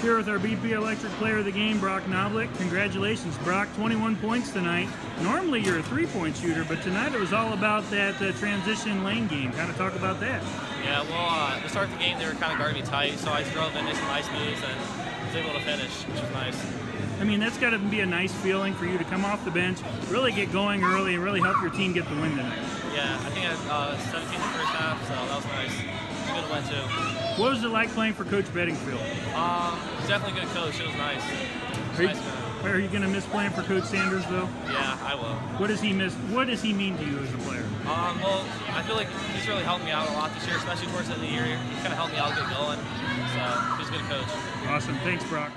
Here with our BP Electric player of the game, Brock Noblit. Congratulations, Brock. 21 points tonight. Normally you're a three-point shooter, but tonight it was all about that uh, transition lane game. Kind of talk about that. Yeah, well, uh, to start of the game, they were kind of guarding me tight, so I drove into some nice moves and was able to finish, which was nice. I mean, that's got to be a nice feeling for you to come off the bench, really get going early, and really help your team get the win tonight. Yeah, I think I was uh, 17 in the first half, so that was nice. It was a good win, too. What was it like playing for Coach Bedingfield? Um, he's definitely a good coach. It was nice. Are you, nice guy. are you going to miss playing for Coach Sanders, though? Yeah, I will. What does he miss? What does he mean to you as a player? Um, well, I feel like he's really helped me out a lot this year, especially towards the end of the year. He kind of helped me out get going, so he's a good coach. Awesome. Thanks, Brock.